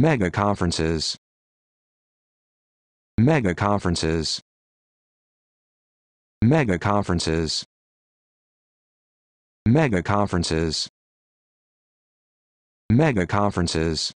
Mega conferences. Mega conferences. Mega conferences. Mega conferences. Mega conferences.